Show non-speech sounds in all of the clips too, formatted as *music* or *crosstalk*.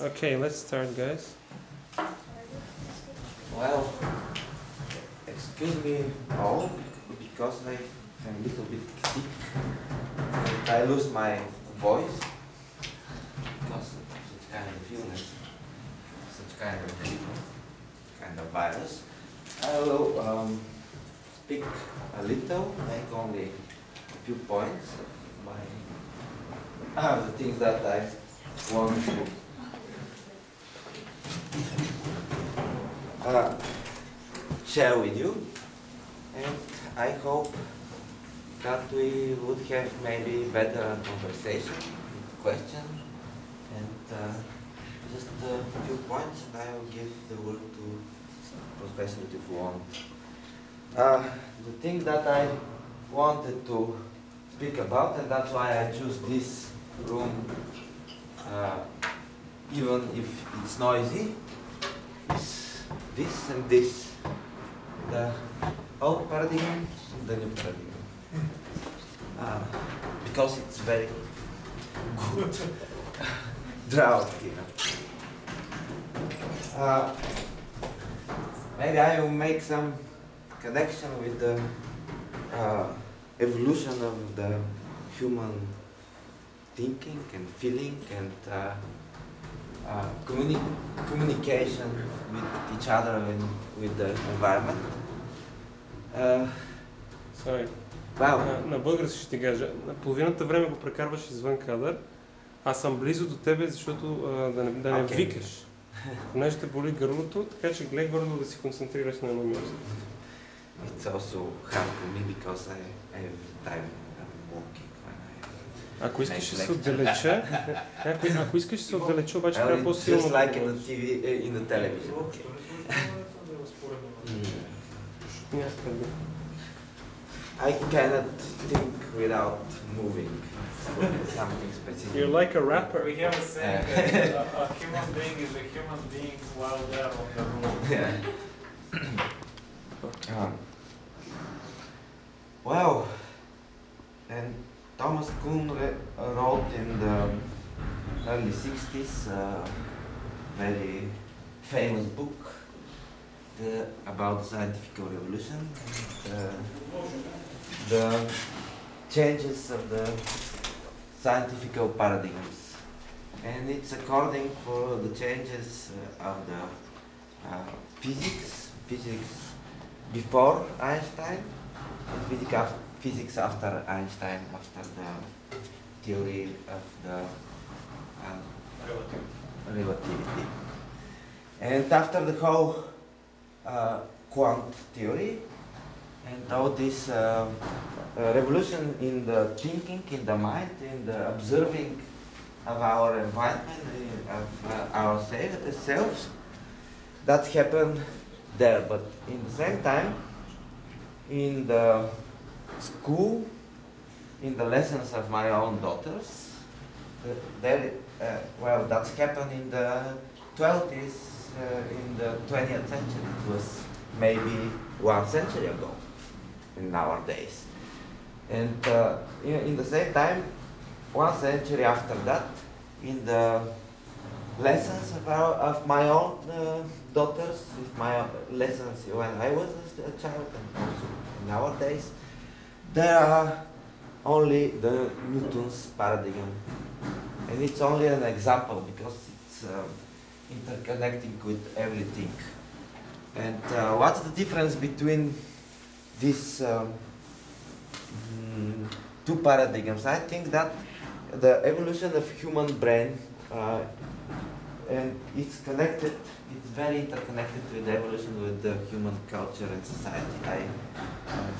Okay, let's start, guys. Well, excuse me all because I am a little bit sick and I lose my voice because of such kind of illness, such kind of kind of virus. I will um, speak a little, make only a few points of my uh, *coughs* the things that I want to uh, share with you. And I hope that we would have maybe better conversation, question, and uh, just a few points, I will give the word to Professor Dufoulon. Uh, the thing that I wanted to speak about, and that's why I choose this room, uh, even if it's noisy, is this and this. The old paradigm and the new paradigm. Uh, because it's very good drought here. Uh, maybe I will make some connection with the uh, evolution of the human thinking and feeling and uh, communi- communication with each other and with the environment. Uh, Sorry. wow. На, на български ще ти кажа. На половината време го прекарваш извън кадър. Аз съм близо до тебе, защото а, да не, да не Окей. викаш. Понеже те боли гърлото, така че гледай горе да си концентрираш на едно място. It's also hard for me because I, every time I'm walking Ако искаш ще се Лекция. отдалеча, ако, ако искаш ще се отдалеча, обаче Well, трябва it's по-силно. just да like in the говориш. TV, uh, in the television. Okay. Mm. Някъде. I cannot think without moving. Something specific. You're like a rapper. We have a saying that a, *laughs* a human being is a human being while they are on the road. Yeah. *coughs* Um, well, and Thomas Kuhn wrote in the early 60s a very famous book the, about the scientific revolution, uh, the changes of the scientific paradigms. And it's according for the changes uh, of the uh, physics, physics before Einstein, and physics, af- physics after Einstein, after the theory of the um, relativity. And after the whole uh, quant theory and all this uh, uh, revolution in the thinking, in the mind, in the observing of our environment, uh, of uh, ourselves, that happened there. But in the same time, in the school, in the lessons of my own daughters, there, uh, well, that's happened in the 20s, uh, in the 20th century. It was maybe one century ago, in nowadays. And uh, in, in the same time, one century after that, in the lessons of, our, of my own uh, daughters, with my lessons when I was a child and also nowadays, there are only the Newton's paradigm. And it's only an example because it's um, interconnecting with everything. And uh, what's the difference between these um, mm, two paradigms? I think that the evolution of human brain uh, and it's connected, it's very interconnected with the evolution with the human culture and society. I uh,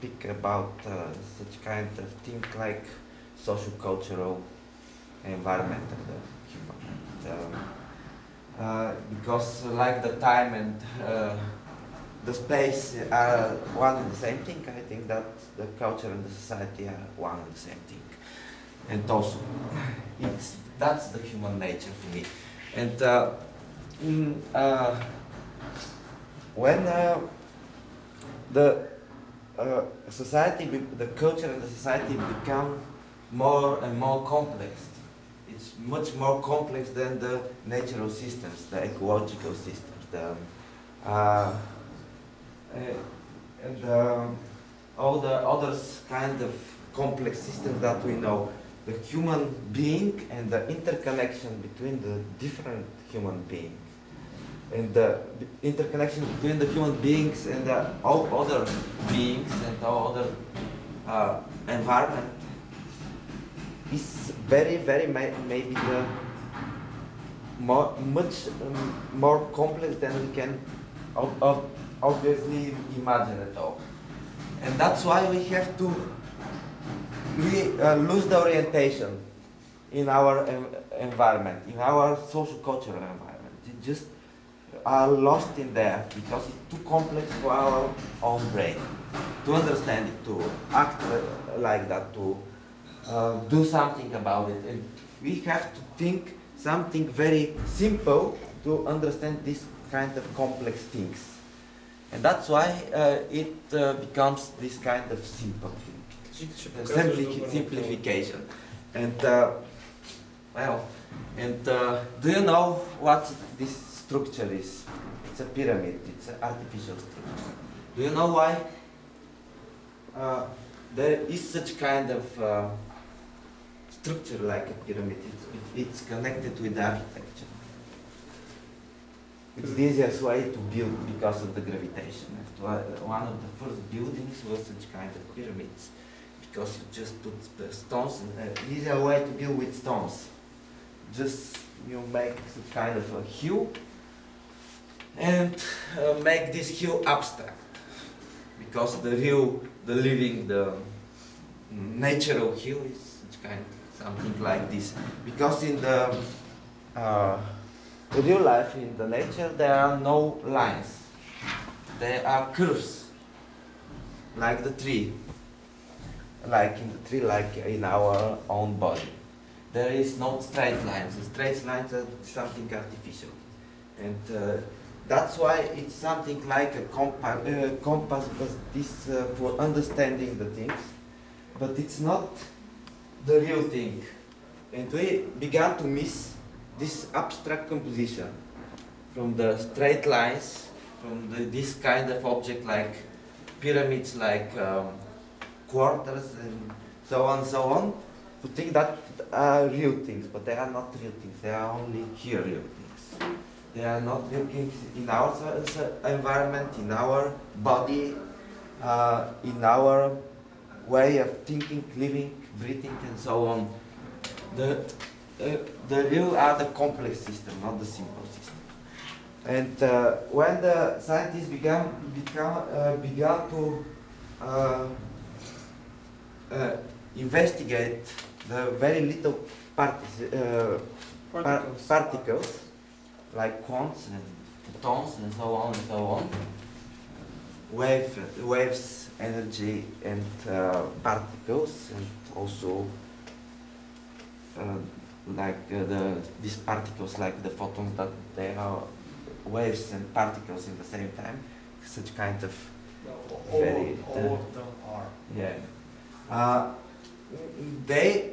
speak about uh, such kind of thing like social cultural environment of the human. Um, uh, because like the time and uh, the space are one and the same thing, I think that the culture and the society are one and the same thing. And also, *laughs* it's, that's the human nature for me. And uh, mm, uh, when uh, the uh, society, the culture and the society become more and more complex, it's much more complex than the natural systems, the ecological systems, the uh, uh, and um, all the other kind of complex systems that we know. The human being and the interconnection between the different human beings and the interconnection between the human beings and the, all other beings and all other uh, environment is very, very may, maybe the more, much um, more complex than we can ob- ob- obviously imagine at all. And that's why we have to we uh, lose the orientation in our em- environment, in our social cultural environment. It just are lost in there because it's too complex for our own brain to understand it, to act uh, like that, to uh, do something about it. And we have to think something very simple to understand this kind of complex things. And that's why uh, it uh, becomes this kind of simple thing, Simpli simplification. And uh, well, and uh, do you know what this structure is? It's a pyramid. It's an artificial structure. Do you know why? Uh, there is such kind of uh, structure like a pyramid. It's, it- it's connected with the architecture. It's the easiest way to build because of the gravitation. One of the first buildings was such kind of pyramids because you just put the stones in uh, easier way to build with stones. Just you make some kind of a hue and uh, make this hue abstract because the real, the living, the natural hue is kind something like this. Because in the uh, real life, in the nature, there are no lines. There are curves, like the tree like in the tree, like in our own body. There is no straight lines. The straight lines are something artificial, and uh, that's why it's something like a compa- uh, compass, but this uh, for understanding the things, but it's not the real thing. And we began to miss this abstract composition from the straight lines, from the, this kind of object like pyramids, like. Um, quarters and so on so on to think that are real things, but they are not real things. They are only here real things. They are not things in our environment, in our body, uh, in our way of thinking, living, breathing, and so on. The uh, the real are the complex system, not the simple system. And uh, when the scientists began become, uh, began to uh, uh, investigate the very little partic- uh, par- Particles. Like quants and photons and so on and so on, wave, waves, energy, and uh, particles, and also uh, like uh, the these particles, like the photons, that they are waves and particles in the same time, such kind of All, Very, all uh, of them are. yeah. Uh, they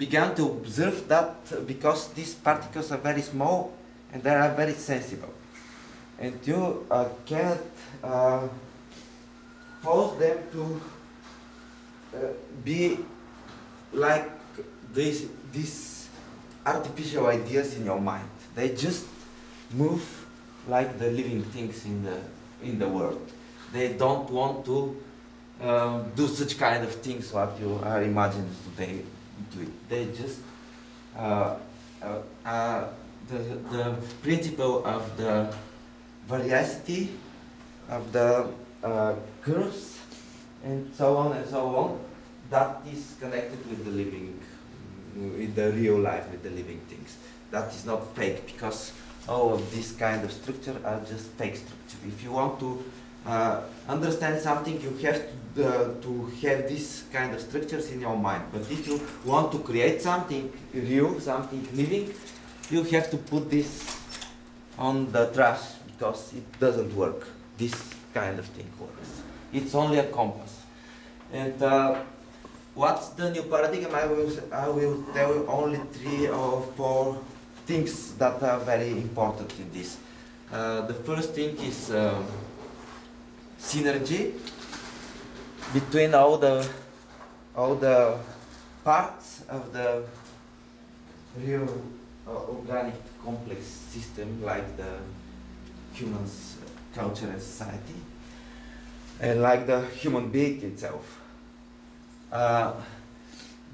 began to observe that because these particles are very small and they are very sensible. And you uh, cannot uh, force them to uh, be like these, these artificial ideas in your mind. They just move like the living things in the, in the world. They don't want to um, do such kind of things what you are imagining today do it. They just uh, uh, uh, the, the principle of the variety of the uh, curves and so on and so on that is connected with the living with the real life with the living things that is not fake because all of this kind of structure are just fake structure if you want to uh, understand something, you have to, uh, to have this kind of structures in your mind. But if you want to create something real, something living, you have to put this on the trash because it doesn't work. This kind of thing works. It's only a compass. And uh, what's the new paradigm? I will, I will tell you only three or four things that are very important in this. Uh, the first thing is um, synergy between all the all the parts of the real uh, organic complex system like the humans, uh, culture and society, and like the human being itself. Uh,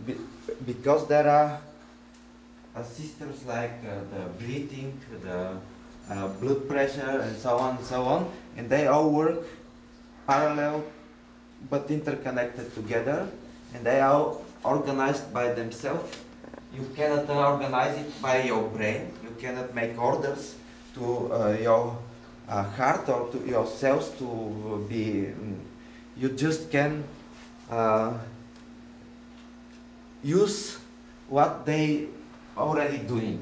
be, because there are uh, systems like uh, the breathing, the uh, blood pressure, and so on and so on, and they all work parallel but interconnected together, and they are organized by themselves. You cannot organize it by your brain. You cannot make orders to uh, your uh, heart or to your cells to be. mm, You just can uh, use what they are already doing.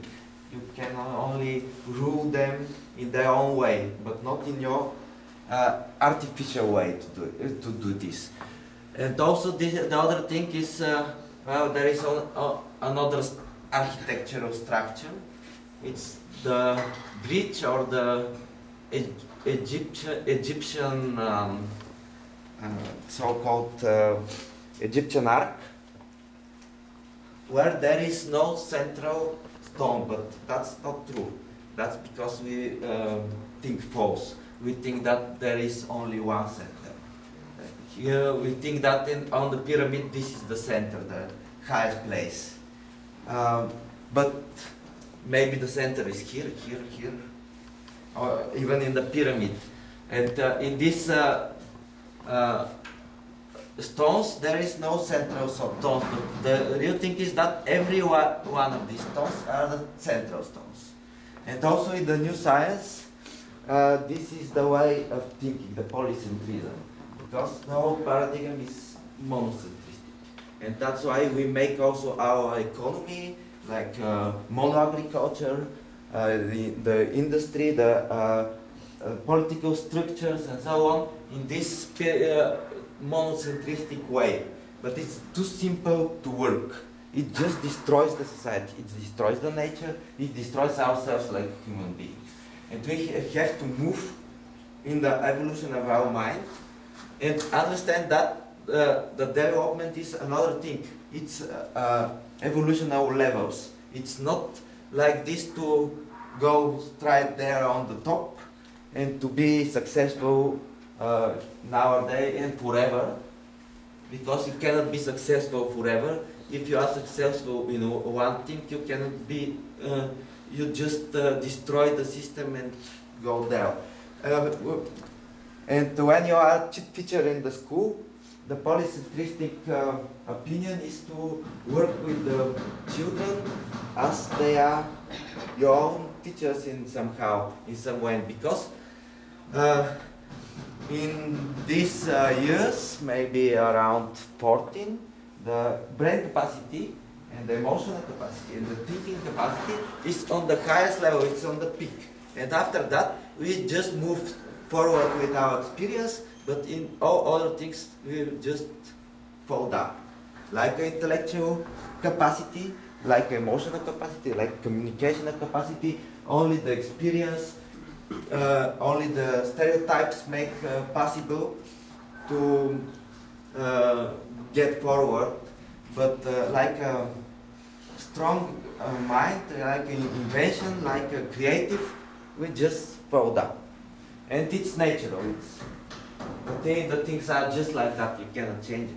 You can only rule them in their own way, but not in your uh, artificial way to do, uh, to do this. And also this, the other thing is, uh, well, there is uh, another architectural structure. It's the bridge or the E- Egyptian, Egyptian um, uh, so-called uh, Egyptian arc, where there is no central stone, but that's not true. That's because we um, think false. We think that there is only one center. Here we think that in, on the pyramid this is the center, the highest place. Um, but maybe the center is here, here, here, or even in the pyramid. And uh, in these uh, uh, stones, there is no central stones. The, the real thing is that every one, one of these stones are the central stones. And also in the new science, uh, this is the way of thinking, the polycentrism. Because the whole paradigm is monocentristic. And that's why we make also our economy, like uh, monoagriculture, uh, the, the industry, the uh, uh, political structures and so on, in this uh, monocentristic way. But it's too simple to work. It just destroys the society, it destroys the nature, it destroys ourselves like human beings. And we have to move in the evolution of our mind and understand that uh, the development is another thing. It's uh, uh, evolutionary levels. It's not like this to go straight there on the top and to be successful uh, nowadays and forever. Because you cannot be successful forever. If you are successful in one thing, you cannot be. You just uh, destroy the system and go down. Uh, and when you are teacher in the school, the polycentristic uh, opinion is to work with the children as they are your own teachers in somehow, in some way, because uh, in these uh, years, maybe around 14, the brain capacity and the emotional capacity and the thinking capacity is on the highest level, it's on the peak. And after that, we just move forward with our experience, but in all other things, we just fall down. Like intellectual capacity, like emotional capacity, like communicational capacity, only the experience, uh, only the stereotypes make uh, possible to uh, get forward. But uh, like a strong uh, mind, like an invention, like a creative, we just fall down. And it's natural. It's the, thing, the things are just like that. You cannot change it.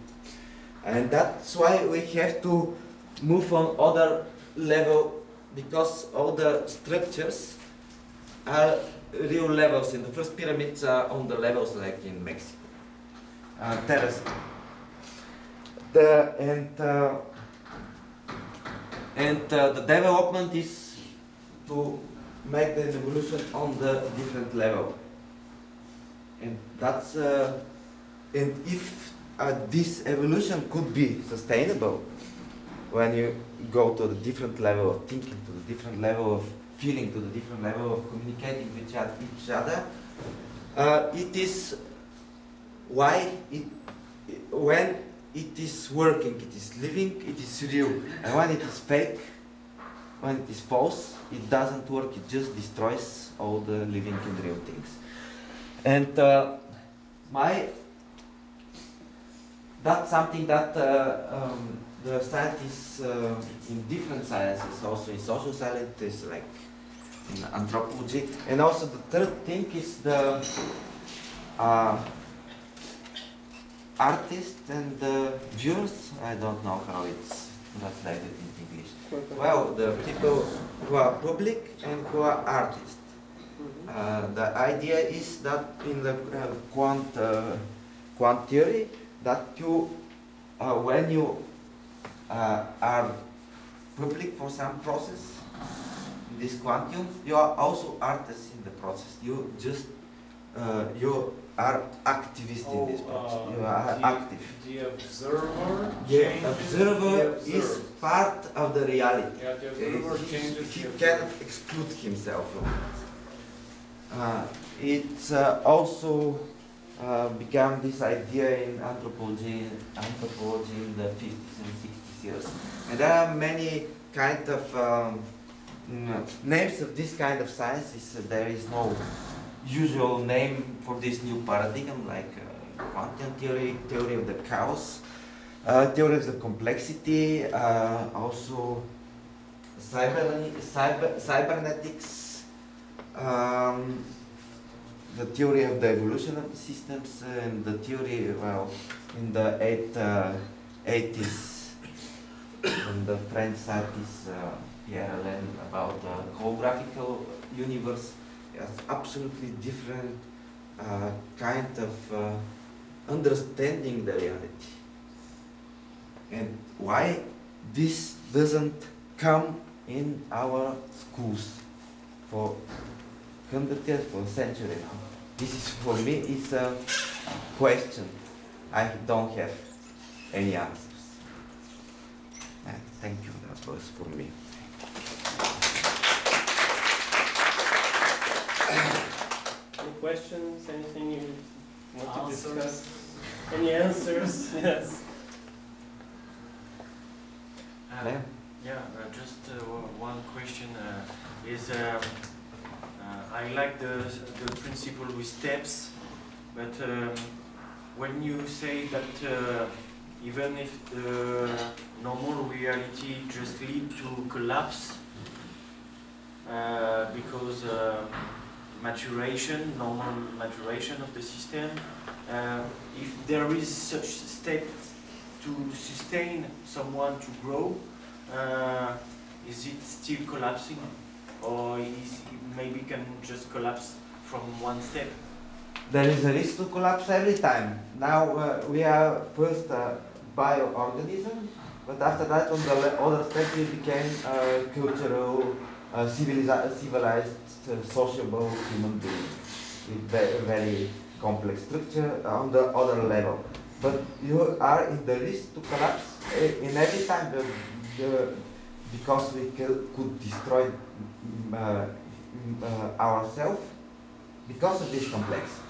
And that's why we have to move on other level because all the structures are real levels. In the first pyramids are on the levels like in Mexico. Uh, terrace. The and uh, and uh, the development is to make the evolution on the different level. And that's uh, and if uh, this evolution could be sustainable when you go to the different level of thinking, to the different level of feeling, to the different level of communicating with each other, uh, it is why it, when it is working, it is living, it is real. And when it is fake, when it is false, it doesn't work, it just destroys all the living and real things. And uh, my that's something that uh, um, the scientists uh, in different sciences, also in social sciences, like in anthropology, and also the third thing is the uh, artists and the viewers. I don't know how it's translated in English. Well, the people who are public and who are artists. Uh, the idea is that in the uh, quant, uh, quant theory, that you, uh, when you uh, are public for some process, in this quantum, you are also artists in the process. You just, uh, you are activist in this process. Oh, You are the- active. The observer The observer the is part of the reality. Yeah, the Uh, observer he, changes he the observed. cannot exclude himself from it. Uh, it's uh, also uh, become this idea in anthropology, anthropology in the 50s and 60s years. And there are many kind of um, names of this kind of sciences. Uh, there is no usual name for this new paradigm, like uh, quantum theory, theory of the chaos, uh, theory of the complexity, uh, also cyber, cyber, cybernetics, um, the theory of the evolution of the systems, and the theory, well, in the eight, uh, 80s, when the French scientist uh, Pierre Alain about the holographical universe, absolutely different uh, kind of uh, understanding the reality. And why this doesn't come in our schools for hundred years, for century now. This is for me is a question. I don't have any answers. And thank you, that was for me. Any questions? Anything you want to Answers? discuss? Any answers? *laughs* yes. Uh, Yeah. Yeah, uh, just uh, o- one question uh, is, um, uh, I like the, the principle with steps, but um, when you say that uh, even if the normal reality just lead to collapse, uh, because uh, maturation, normal maturation of the system, uh, if there is such step to sustain someone to grow, uh, is it still collapsing, or is it maybe can just collapse from one step? There is a risk to collapse every time. Now uh, we are first a bioorganism, but after that on the other step we became a cultural, civilized, sociable human being with very, very complex structure on the other level. But you are in the risk to collapse uh, in every time the, the, because we could, could destroy mm, uh, mm, uh, ourselves because of this complexity.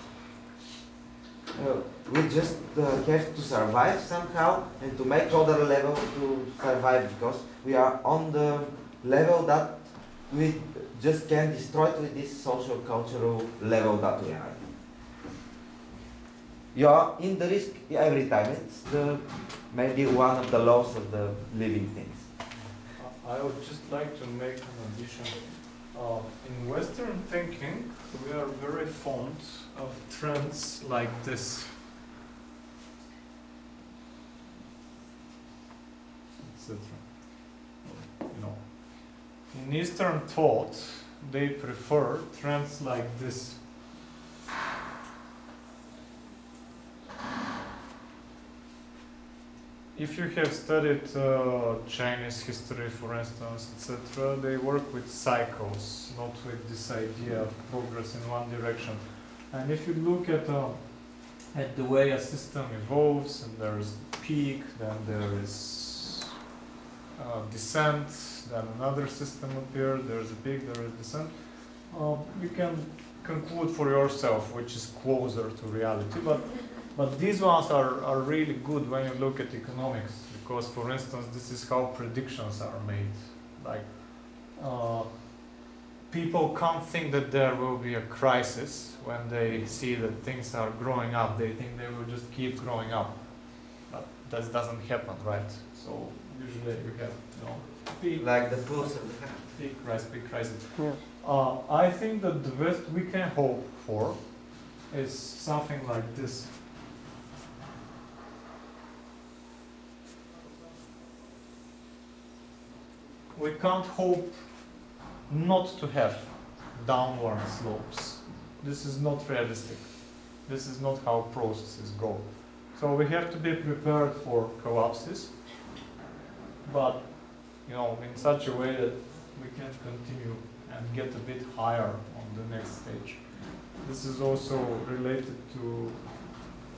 Uh, we just uh, have to survive somehow and to make other level to survive because we are on the level that we just can destroy with this social cultural level that we are. You are in the risk every time. It's the, maybe one of the laws of the living things. I would just like to make an addition. Uh, in Western thinking, we are very fond of trends like this. Etc. You know, in Eastern thought, they prefer trends like this. If you have studied uh, Chinese history, for instance, etc., they work with cycles, not with this idea of progress in one direction. And if you look at uh, at the way a system evolves, and there is peak, then there is uh, descent, then another system appears, there is a peak, there is descent. Uh, you can conclude for yourself which is closer to reality, but But these ones are, are really good when you look at economics because, for instance, this is how predictions are made. Like, uh, people can't think that there will be a crisis when they see that things are growing up. They think they will just keep growing up. But that doesn't happen, right? So, usually you have, you know, peak, Like the pulse of the hand. peak crisis, peak crisis. Yeah. Uh, I think that the best we can hope for is something like this. We can't hope not to have downward slopes. This is not realistic. This is not how processes go. So we have to be prepared for collapses, but you know, in such a way that we can continue and get a bit higher on the next stage. This is also related to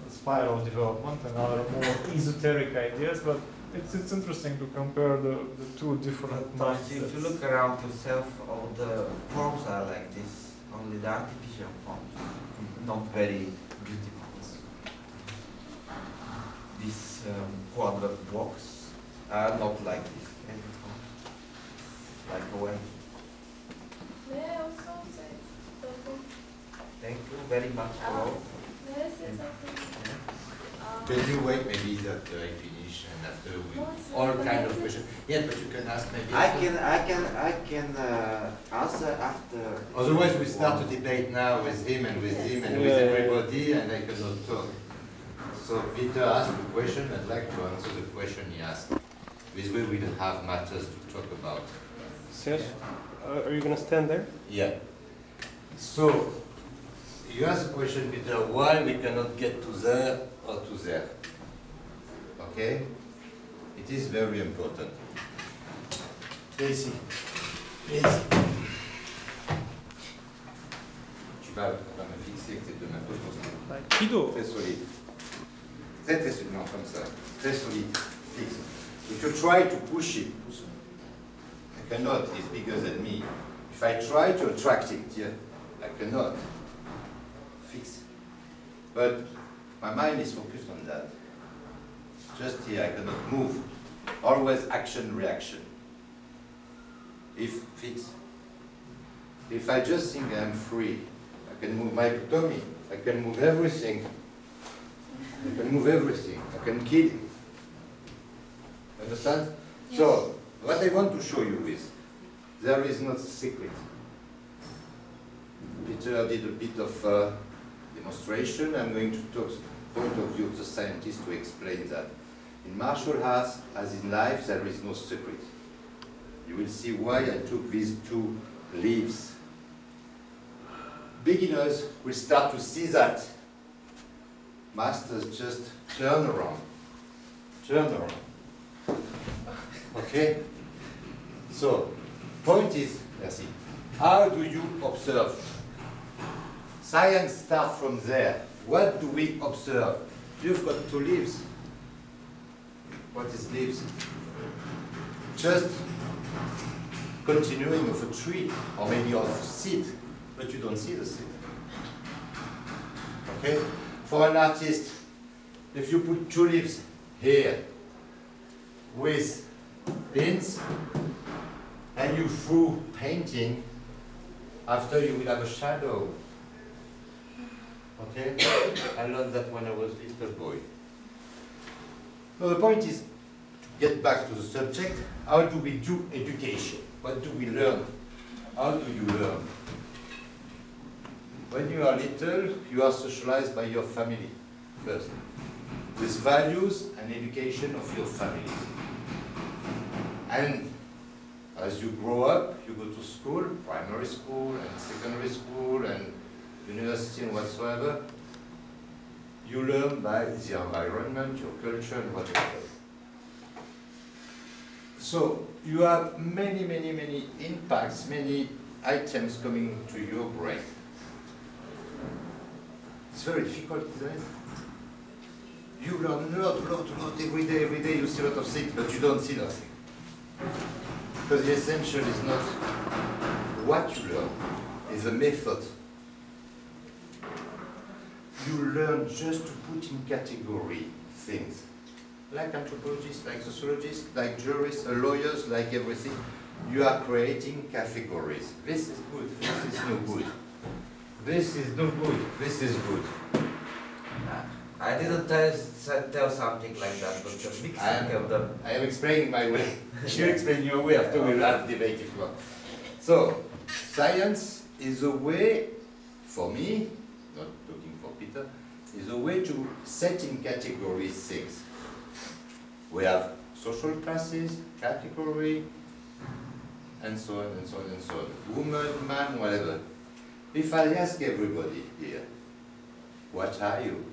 spiral development and other more esoteric ideas, but it's, it's interesting to compare the, the two different But if you look around yourself, all the forms are like this. Only the artificial forms, not very beautiful. These um, quadrant blocks are not like this. kind. Like a wave. May I also say something? Thank you very much for all. May I say something? Um, Can you wait maybe that I finish and after we, all kind of connected. questions? Yeah, but you can ask maybe. I after. can, I can, I can uh, answer after. Otherwise, we start to debate now with him and with him and with everybody and I cannot talk. So Peter asked a question, I'd like to answer the question he asked. This way we don't have matters to talk about. Yes. Uh, are you gonna stand there? Yeah. So, you asked a question, Peter, why we cannot get to there or to there? Okay? It is very important. Tracy, please. Tu vas, me fixer que tes deux mains. Like Kido. Très solide. Très très solide, non, comme ça. Très solide, fixe. If you try to push it, I cannot, he's bigger than me. If I try to attract it, yeah, I cannot. Fix. But my mind is focused on that. Just here, I cannot move. Always action, reaction. If fix. If I just think I'm free, I can move my tummy, I can move everything. I can move everything, I can kill him. Understand? So, what I want to show you is, there is no secret. Peter did a bit of uh, demonstration, I'm going to talk point of view of the scientist to explain that. In martial arts, as in life, there is no secret. You will see why I took these two leaves beginners will start to see that. Masters just turn around, turn around. Okay? So, point is. How do you observe? Science starts from there. What do we observe? You've got two leaves. What is leaves? Just continuing of a tree, or maybe of a seed, but you don't see the seed. Okay? For an artist, if you put two leaves here with pins and you through painting, after you will have a shadow. Okay? I learned that when I was little boy. So the point is to get back to the subject, how do we do education? What do we learn? How do you learn? When you are little, you are socialized by your family first, with values and education of your family. And as you grow up, you go to school, primary school and secondary school and university and whatsoever. You learn by the environment, your culture and whatever. So you have many, many, many impacts, many items coming to your brain. It's very difficult, isn't it? You learn a lot, a lot, a lot every day, every day you see a lot of things, but you don't see nothing. Because the essential is not what you learn, it's the method. you learn just to put in category things. Like anthropologists, like sociologists, like jurists, lawyers, like everything. You are creating categories. This is good, this is no good. This is no good, this is good. I didn't tell, tell something like that, but the mixing I am- of them. I am explaining my way. *laughs* *laughs* you explain your way after we have debate if you want. So, science is a way, for me, not talking for Peter, is a way to set in categories things. We have social classes, category, and so on and so on and so on. Woman, man, whatever. If I ask everybody here, what are you?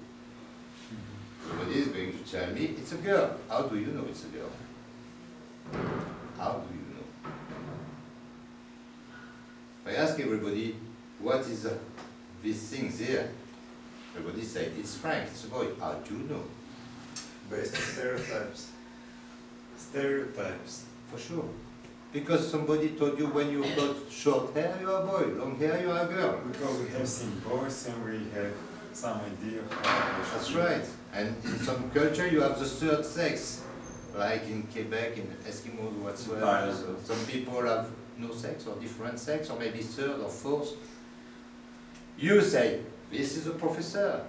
Everybody is going to tell me it's a girl. How do you know it's a girl? How do you know? If I ask everybody, what is uh, these things here? Everybody say it's Frank, it's a boy. How do you know? Based on stereotypes. Stereotypes. For sure. Because somebody told you when you got short hair, you are a boy, long hair, you are a girl. Because we have seen boys and we have some idea how they should That's right. And in some culture, you have the third sex, like in Quebec, in Eskimos, whatsoever. So some people have no sex or different sex, or maybe third or fourth. You say, this is a professor.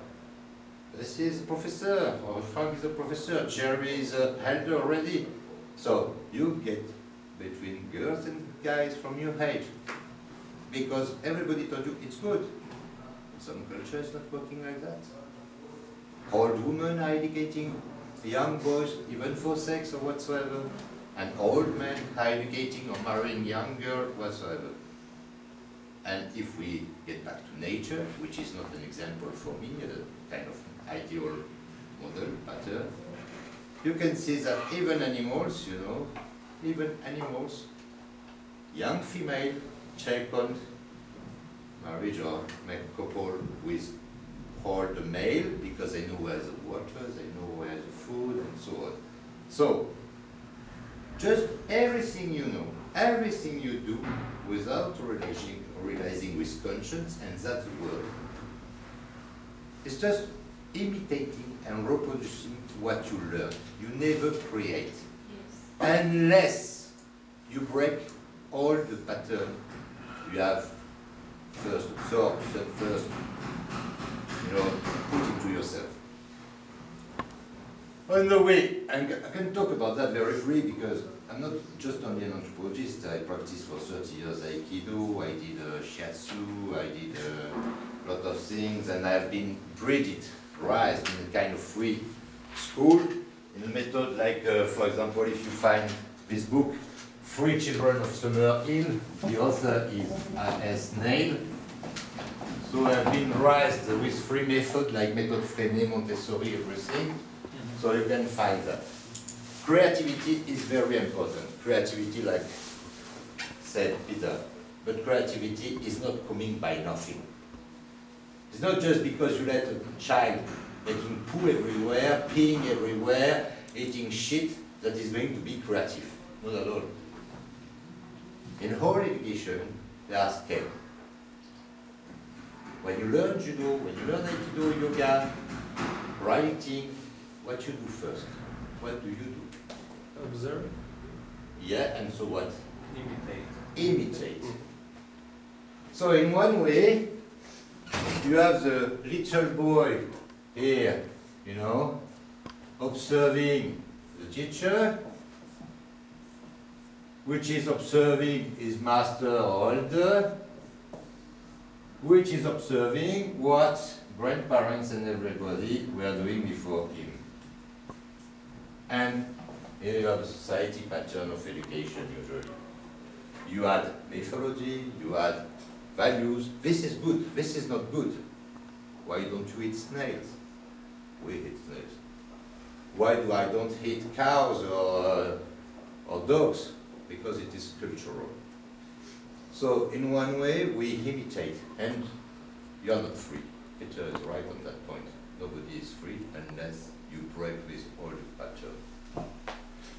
This is a professor, or Frank is a professor, Jerry is a elder already. So you get between girls and guys from your age. Because everybody told you it's good. In some cultures not working like that. Old women are educating young boys, even for sex or whatsoever, and old men educating or marrying young girls whatsoever. And if we get back to nature, which is not an example for me, a kind of ideal model, pattern, uh, you can see that even animals, you know, even animals, young female check on marriage or make couple with hold the male because they know where the water, they know where the food and so on. So, just everything you know, everything you do without realizing, realizing with conscience, and that's the word. It's just imitating and reproducing what you learn. You never create Yes. unless you break all the pattern you have first absorbed, first, you know, put into yourself. On the way, and I can talk about that very free because I'm not just only an anthropologist, I practiced for 30 years Aikido, I did uh, Shiatsu, I did a lot of things, and I've been bred, raised in a kind of free school, in a method like, uh, for example, if you find this book, Free Children of Summerhill, the author is uh, A.S. Neill. So I've been raised with free method like method Freinet, Montessori, everything. Mm-hmm. So you can find that. Creativity is very important. Creativity, like said Peter, but creativity is not coming by nothing. It's not just because you let a child making poo everywhere, peeing everywhere, eating shit, that is going to be creative. Not at all. In whole education, there are scales. When you learn judo, when you learn aikido, yoga, writing, what you do first? What do you do? Observe. Yeah, and so what? Imitate. Imitate. So in one way, you have the little boy here, you know, observing the teacher, which is observing his master or elder, which is observing what grandparents and everybody were doing before him. And here you have a society pattern of education usually. You had mythology, you had values. This is good, this is not good. Why don't you eat snails? We eat snails. Why do I don't eat cows or, or dogs? Because it is cultural. So in one way we imitate and you are not free. Peter is right on that point. Nobody is free unless you break this old pattern.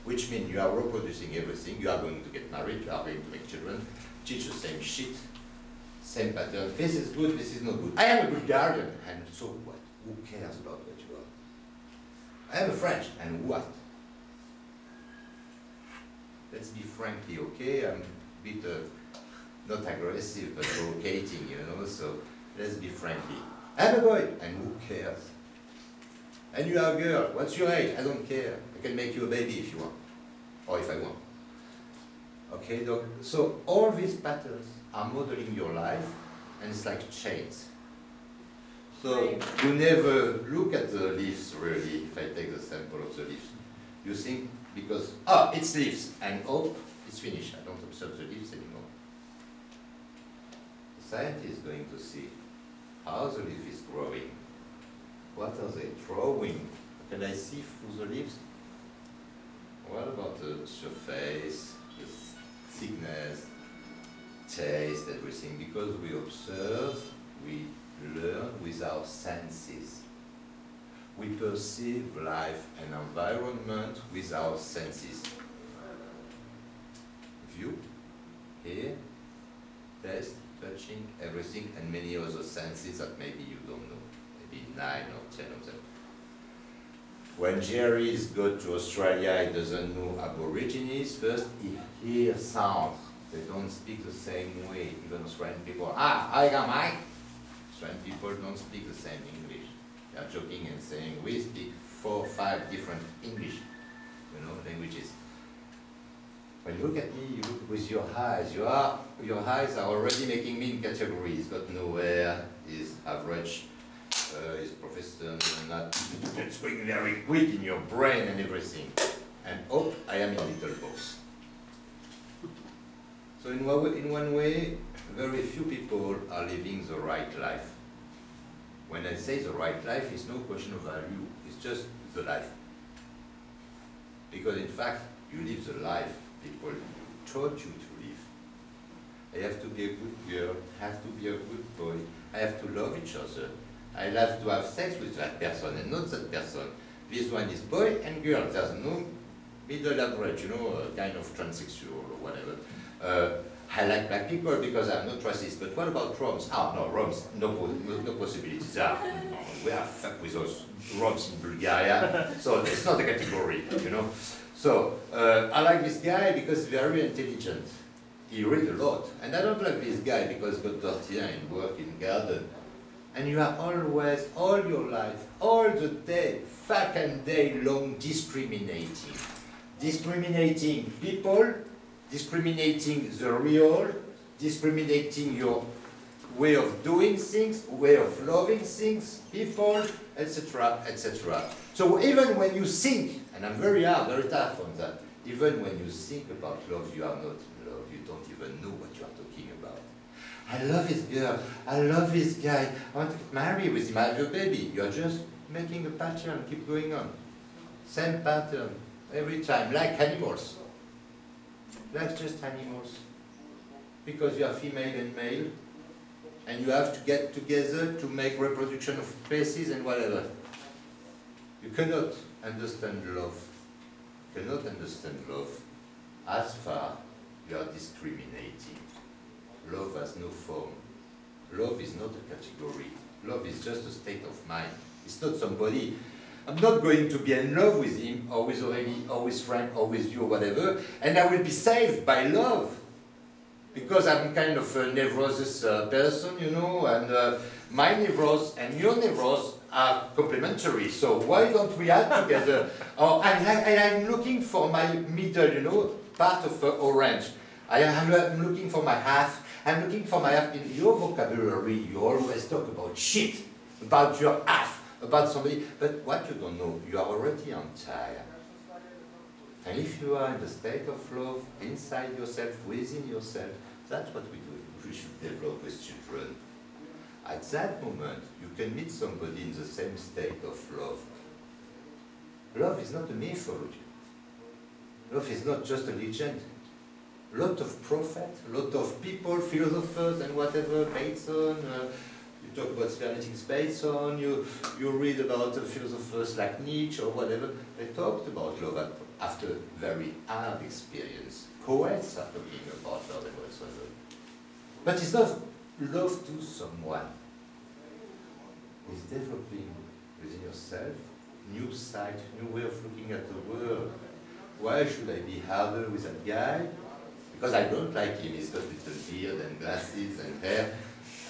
Which means you are reproducing everything, you are going to get married, you are going to make children, teach the same shit, same pattern. This is good, this is not good. I am a good guardian, and so what? Who cares about what you are? I am a French, and what? Let's be frankly okay. I'm a bit uh, not aggressive, but provocating, you know. So let's be frankly. I'm a boy, and who cares? And you are a girl. What's your age? I don't care. I can make you a baby if you want, or if I want. Okay, doc? so all these patterns are modeling your life, and it's like chains. So you never look at the leaves really, if I take the sample of the leaves. You think, because, ah, it's leaves, and oh, it's finished. I don't observe the leaves anymore. The scientist is going to see how the leaf is growing. What are they drawing? Can I see through the leaves? What about the surface, the thickness, taste, everything? Because we observe, we learn with our senses. We perceive life and environment with our senses. View, hear, taste, touching, everything, and many other senses that maybe you don't know. Maybe nine or ten of them. When Jerry is go to Australia, he doesn't know Aborigines. First, he hears sounds. They don't speak the same way. Even Australian people, ah, I got Mike. Australian people don't speak the same English. Joking and saying, we speak four, five different English, you know, languages. When you look at me, you look with your eyes. You are, your eyes are already making me in categories. but nowhere is average, uh, is professor, not. It's going very quick in your brain and everything. And oh, I am in little box. So in one, way, in one way, very few people are living the right life. When I say the right life, it's no question of value, it's just the life. Because in fact, you live the life people taught you to live. I have to be a good girl, I have to be a good boy, I have to love each other. I have to have sex with that person and not that person. This one is boy and girl, there's no middle average, you know, a kind of transsexual or whatever. Uh, I like black people because I'm not racist, but what about Roms? Ah, no, Roms, no, no, possibilities. Ah, we are fucked with those Roms in Bulgaria, so it's not a category, you know. So, uh, I like this guy because he's very intelligent. He read a lot. And I don't like this guy because got tortilla in work in garden. And you are always, all your life, all the day, fucking day long discriminating. Discriminating people, discriminating the real, discriminating your way of doing things, way of loving things, people, etc., etc. So even when you think, and I'm very hard, very tough on that, even when you think about love, you are not in love. You don't even know what you are talking about. I love this girl. I love this guy. I want to get married with him. I have a baby. You are just making a pattern. Keep going on. Same pattern every time, like animals. Like just animals. Because you are female and male, and you have to get together to make reproduction of species and whatever. You cannot understand love. You cannot understand love as far you are discriminating. Love has no form. Love is not a category. Love is just a state of mind. It's not somebody. I'm not going to be in love with him or with Aurélie or with Frank or with you or whatever, and I will be saved by love. Because I'm kind of a neurosis uh, person, you know, and uh, my neuros and your neuros are complementary. So why don't we add together? *laughs* oh, and I, am looking for my middle, you know, part of uh, orange. I am I'm looking for my half. I'm looking for my half. In your vocabulary, you always talk about shit, about your half, about somebody. But what you don't know, you are already entire. And if you are in the state of love, inside yourself, within yourself, that's what we do. We should develop with children. At that moment, you can meet somebody in the same state of love. Love is not a mythology. Love is not just a legend. Lot of prophets, lot of people, philosophers and whatever, Bateson, uh, you talk about Sverneting Bateson, you, you read about philosophers like Nietzsche or whatever, they talked about love after very hard experience. Poets are talking about love and. But it's not love to someone. It's developing within yourself, new sight, new way of looking at the world. Why should I be harder with that guy? Because I don't like him, he's got little beard and glasses and hair.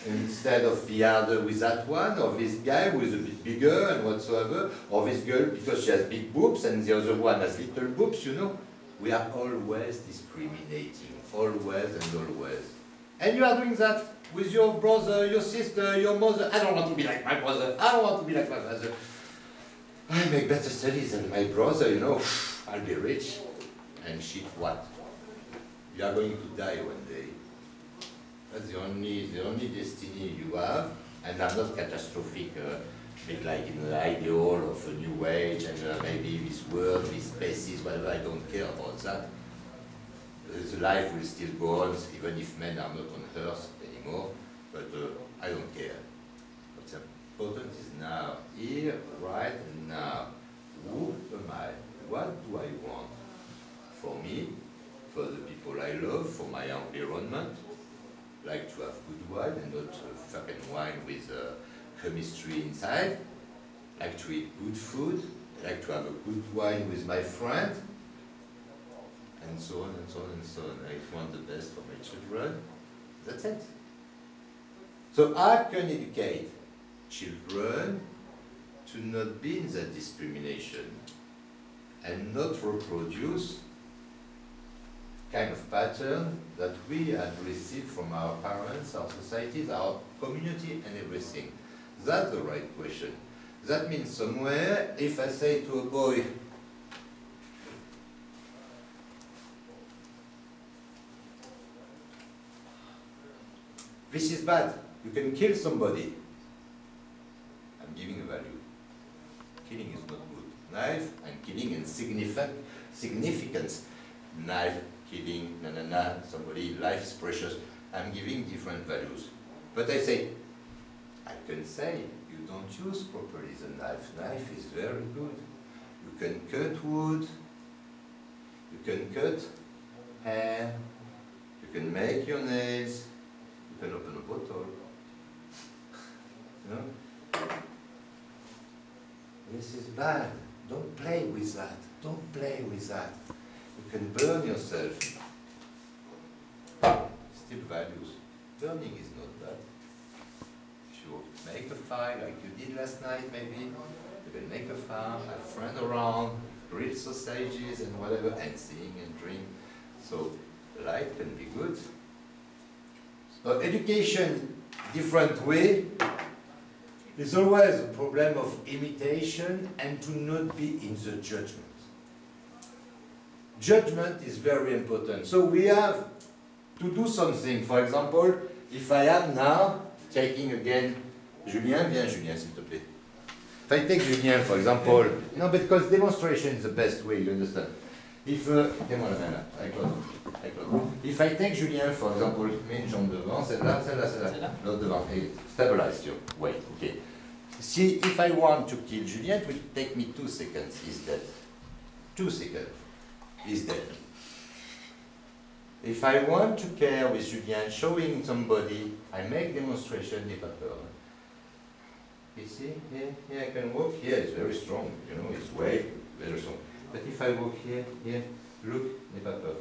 Instead of the other with that one, or this guy who is a bit bigger and whatsoever, or this girl because she has big boobs and the other one has little boobs, you know. We are always discriminating, always and always. And you are doing that with your brother, your sister, your mother. I don't want to be like my brother. I don't want to be like my father. I make better studies than my brother, you know. I'll be rich. And shit, what? You are going to die one day. The only, the only destiny you have. And I'm not catastrophic, uh, a bit like in the ideal of a new age and uh, maybe this world, these spaces, whatever. I don't care about that. The life will still go on, even if men are not on earth anymore. But uh, I don't care. What's important is now, here, right now. Who am I? What do I want? For me, for the people I love, for my environment. Like to have good wine and not uh, fucking wine with uh, chemistry inside. Like to eat good food. Like to have a good wine with my friend. And so on and so on and so on. I want the best for my children. That's it. So I can educate children to not be in that discrimination and not reproduce kind of pattern that we had received from our parents, our societies, our community and everything. That's the right question. That means somewhere, if I say to a boy, this is bad, you can kill somebody. I'm giving a value. Killing is not good. Knife and killing and significance. Knife, killing, na na na, somebody, life is precious. I'm giving different values. But I say, I can say, you don't use properly the knife. Knife is very good. You can cut wood, you can cut hair, you can make your nails, you can open a bottle. You know? This is bad. Don't play with that. Don't play with that. You can burn yourself. Still values. Burning is not bad. If you make a fire like you did last night, maybe, you can make a fire, have friends around, grill sausages and whatever, and sing and drink. So life can be good. So education, different way, there's always a problem of imitation and to not be in the judgment. Judgment is very important. So we have to do something. For example, if I am now taking again Julien, viens Julien s'il te plaît. If I take Julien, for example, no, because demonstration is the best way, you understand. If, uh, tiens-moi la main là, avec l'autre. If I take Julien, for example, mets une jambe devant, celle-là, celle-là, celle-là, l'autre devant, et stabilize your weight, okay. See, if I want to kill Julien, it will take me two seconds, he's dead. Two seconds, he's dead. If I want to care with Julien, showing somebody, I make demonstration, peur. You see, here, here I can walk, here it's very strong, you know, it's weight, very strong. But if I walk here, here, look, n'aie pas peur.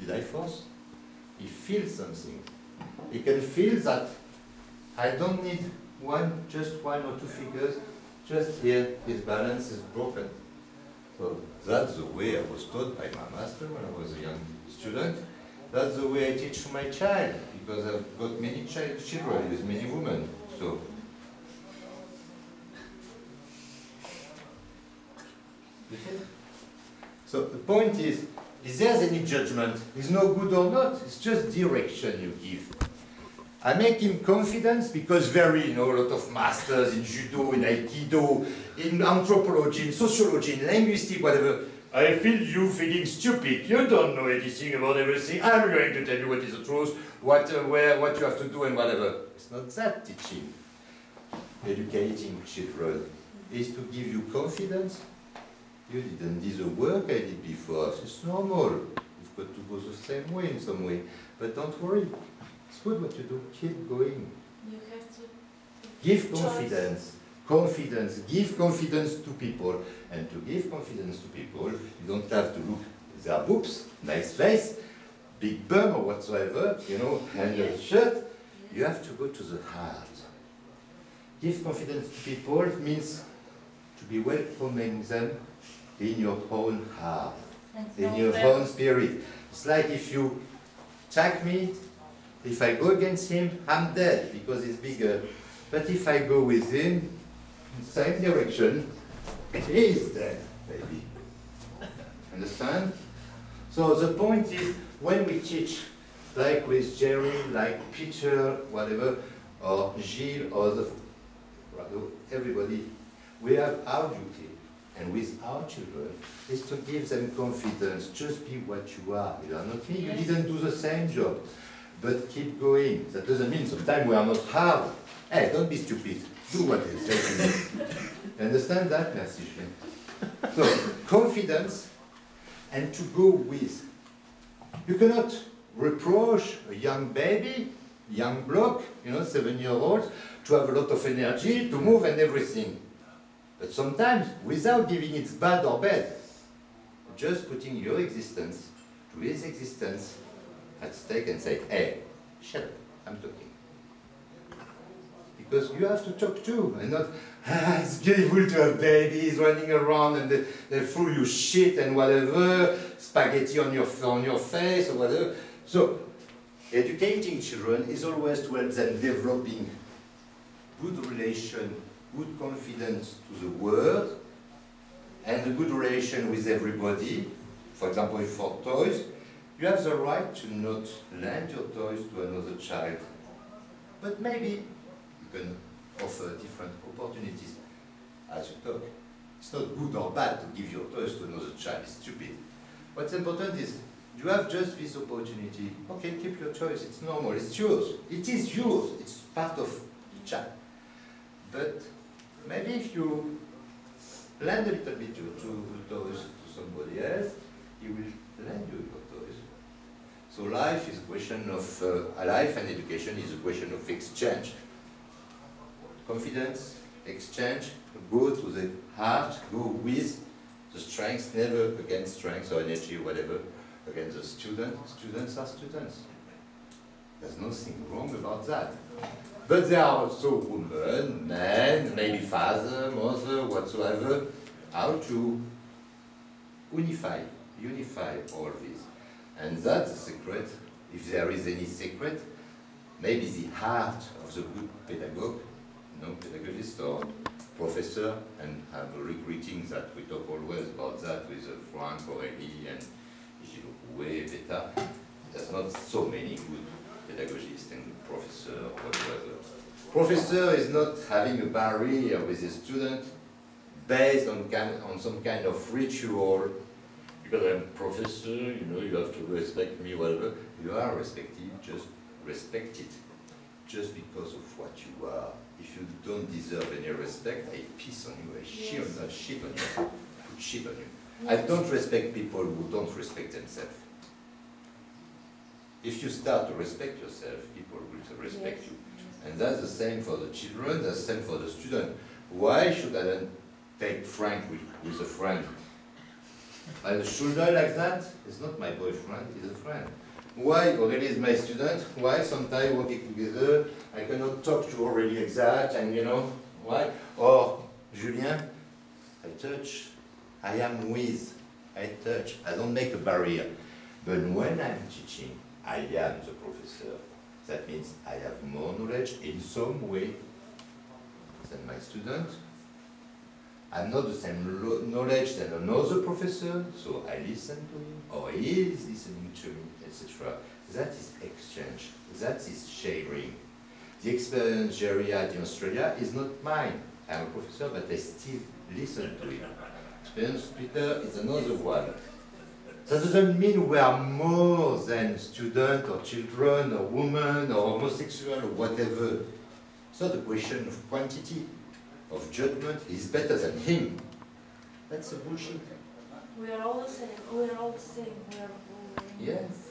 Did I force? He feels something. He can feel that I don't need one, just one or two figures, just here, his balance is broken. So that's the way I was taught by my master when I was a young student. That's the way I teach to my child, because I've got many child, children with many women. So So the point is, is there any judgment? Is no good or not? It's just direction you give. I make him confidence because very, you know, a lot of masters in judo, in aikido, in anthropology, in sociology, in linguistics, whatever. I feel you feeling stupid. You don't know anything about everything. I'm going to tell you what is the truth, what, uh, where, what you have to do, and whatever. It's not that teaching. Educating children is to give you confidence. You didn't do the work I did before. It's normal. You've got to go the same way in some way. But don't worry. It's good what you do. Keep going. You have to Give Choice. confidence. Confidence. Give confidence to people. And to give confidence to people, you don't have to look their boobs, nice face, big bum or whatsoever, you know, handle shirt. You have to go to the heart. Give confidence to people means to be welcoming them in your own heart, in your own spirit. It's like if you attack me, if I go against him, I'm dead because he's bigger. But if I go with him in the same direction, he is dead, maybe. Understand? So the point is, when we teach, like with Jerry, like Peter, whatever, or Gilles, or the, everybody, we have our duty, and with our children, is to give them confidence. Just be what you are. You are not me. You didn't do the same job, but keep going. That doesn't mean sometimes we are not hard. Hey, don't be stupid. Do what said to you. You Understand that, Merci. So, confidence and to go with. You cannot reproach a young baby, young block, you know, seven year old, to have a lot of energy, to move and everything. But sometimes, without giving it bad or bad, just putting your existence to his existence at stake and say, hey, shut up, I'm talking. Because you have to talk too, and not, ah, it's beautiful to have babies running around and they, fool you shit and whatever, spaghetti on your, on your face or whatever. So, educating children is always to help them developing good relation, good confidence to the world, and a good relation with everybody. For example, for toys, you have the right to not lend your toys to another child. But maybe you can offer different opportunities as you talk. It's not good or bad to give your toys to another child, it's stupid. What's important is you have just this opportunity. Okay, keep your choice, it's normal, it's yours. It is yours, it's part of the child. But maybe if you lend a little bit to toys to somebody else, he will lend you. So life is a question of, uh, life and education is a question of exchange. Confidence, exchange, go to the heart, go with the strength, never against strength or energy, whatever, against the student. Students are students. There's nothing wrong about that. But there are also women, men, maybe father, mother, whatsoever, how to unify, unify all this. And that's the secret, if there is any secret, maybe the heart of the good pedagogue, no pedagogist or professor, and I'm regretting that we talk always about that with uh, Frank, Aurélie, and Gilles Beta. There's not so many good pedagogists and professor or whatever. Professor is not having a barrier with his student based on, on some kind of ritual. Because I'm professor, you know, you have to respect me, whatever. You are respected, just respect it. Just because of what you are. If you don't deserve any respect, I piss on you, I shit on, I shit on you, put shit on you. I don't respect people who don't respect themselves. If you start to respect yourself, people will respect Yes. you. And that's the same for the children, that's the same for the student. Why should I then take Frank with, with a friend? By should shoulder like that? It's not my boyfriend, he's a friend. Why Aurélie is my student? Why sometimes working together, I cannot talk to Aurélie exact and you know, why? Or Julien, I touch, I am with, I touch, I don't make a barrier. But when I'm teaching, I am the professor. That means I have more knowledge in some way than my student. I'm not the same knowledge than another professor, so I listen to him, or he is listening to me, etc. That is exchange. That is sharing. The experience Jerry had in Australia is not mine. I'm a professor, but I still listen to him. Experience Peter is another one. That doesn't mean we are more than student or children or women or homosexual or whatever. It's not a question of quantity, of judgment. He's better than him. That's a bullshit. We are all the same. We are all the same. We are all Yes.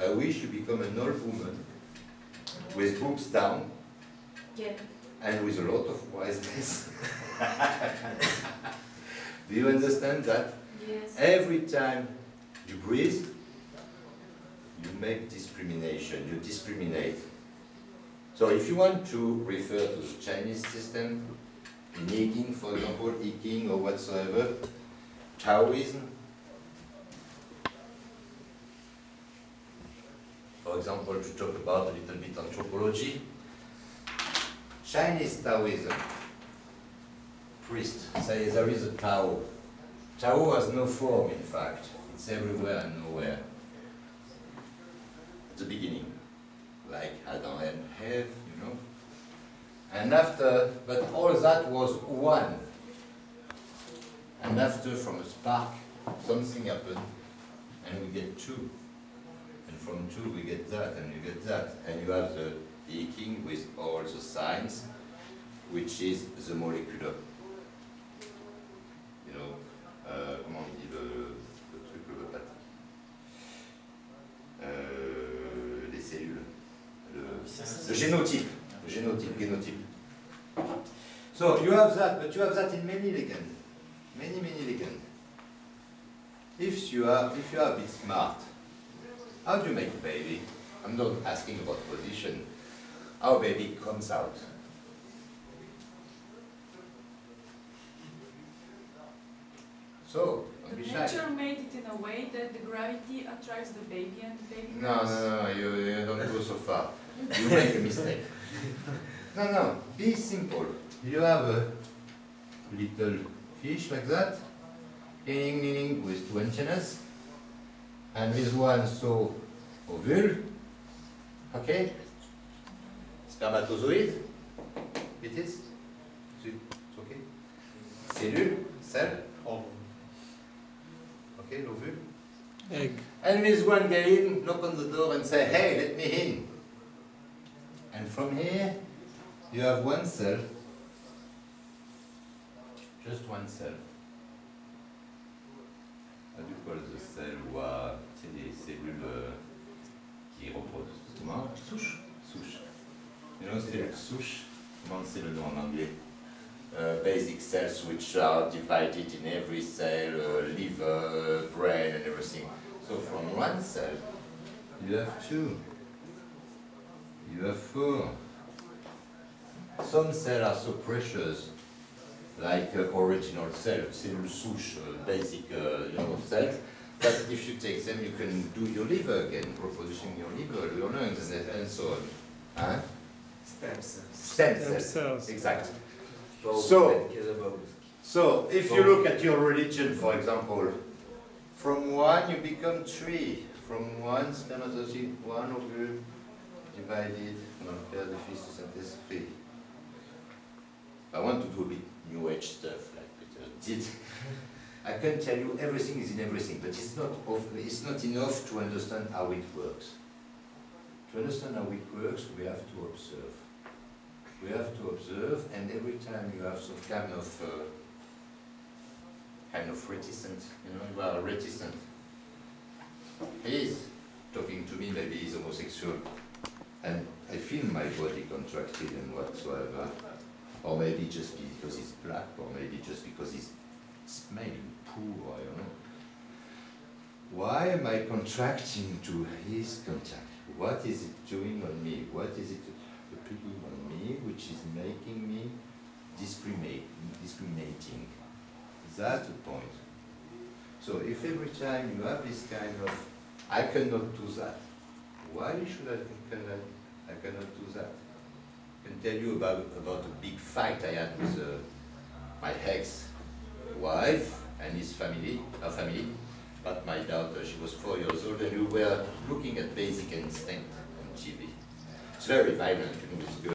I wish you become an old woman with boobs down Yeah. and with a lot of wiseness. *laughs* Do you understand that? Yes. Every time you breathe, you make discrimination, you discriminate. So if you want to refer to the Chinese system, in for example, Yiking or whatsoever, Taoism, for example, to talk about a little bit anthropology, Chinese Taoism, priest say there is a Tao. Tao has no form, in fact. It's everywhere and nowhere. The beginning, like Adam and Eve. And after, but all that was one. And after, from a spark, something happened, and we get two. And from two, we get that, and you get that. And you have the King with all the signs, which is the molecular. You know, euh, comment on dit le, le truc holopathique euh, Les cellules. Le, le génotype. Le génotype, génotype. So you have that, but you have that in many legends. Many, many legends. If you are if you are a bit smart, how do you make a baby? I'm not asking about position. How a baby comes out. So, don't be shy. Nature made it in a way that the gravity attracts the baby and the baby No, no, no, you, you don't go so far. You make a mistake. No, no, be simple. You have a little fish like that, kneeling, kneeling with two antennas, and this one so ovule, okay? Spermatozoid, it is? It's okay? Cellule, cell, okay, l'ovule? Egg. And this one get in, knock on the door and say, hey, let me in. And from here, you have one cell, just one cell. How do you call the cell ou à, tu sais, cellules euh, qui reproduisent Comment Souche. Souche. You know, cellules souche Comment c'est le nom en anglais uh, basic cells which are divided in every cell, uh, liver, brain, and everything. So from one cell, you have two, you have four. Some cells are so precious, like uh, original cell, cellule souche, uh, basic, uh, you know, cells. That if you take them, you can do your liver again, reproducing your liver, your lungs, and, and so on. Huh? Stem cells. Stem Stem cells. cells. Exactly. So, So- so So, if you look at your religion, for example, from one you become three. From one spermatozoid, one ovule, divided, synthèse, three. I want to do a bit new age stuff like Peter did. *laughs* I can tell you everything is in everything, but it's not, of, it's not enough to understand how it works. To understand how it works, we have to observe. We have to observe, and every time you have some kind of uh, kind of reticent, you know, you are reticent. He is talking to me, maybe he's homosexual, and I feel my body contracted and whatsoever, or maybe just because he's black, or maybe just because he's smelling poor, you know. Why am I contracting to his contact? What is it doing on me? What is it putting on me which is making me discriminate, discriminating? That's the point. So if every time you have this kind of, I cannot do that, why should I, cannot, I cannot do that? I can tell you about, about a big fight I had with uh, my ex-wife and his family, her family, but my daughter, she was four years old, and we were looking at Basic Instinct on TV. It's very violent, you know.